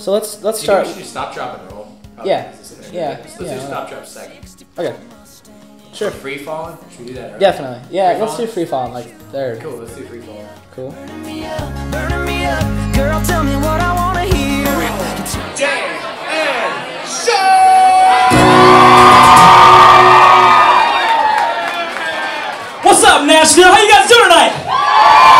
So let's let's Do you start. think we should stop, drop, and roll? How Yeah. is? Yeah. Let's Yeah, do why stop, drop second. Okay. Sure. Free falling? Should we do that? Right? Definitely. Yeah. Free let's do free fall like third. Cool. Let's do free falling. Cool. Burning me up, burning me up. Girl, tell me what I wanna hear. What's up, Nashville? How you guys doing tonight?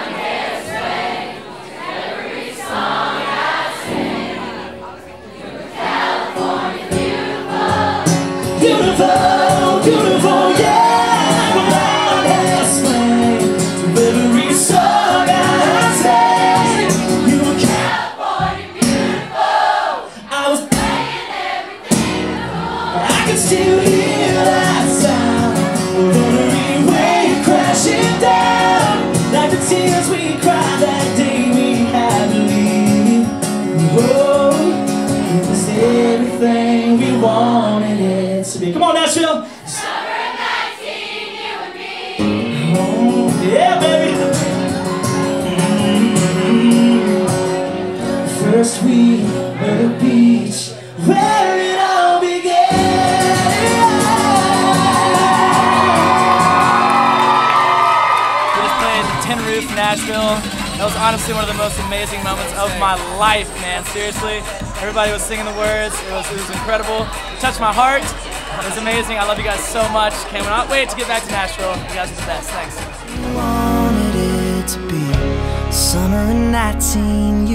everything we wanted it to be. Come on, Nashville. Yeah, baby. First we were the beach where it all began. Just played Roof, Nashville. That was honestly one of the most amazing moments of my life, man. Seriously, everybody was singing the words. It was, it was incredible. It touched my heart. It was amazing. I love you guys so much. Cannot wait to get back to Nashville. You guys are the best. Thanks. wanted it to be summer in 19